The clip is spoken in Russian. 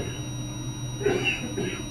теперь.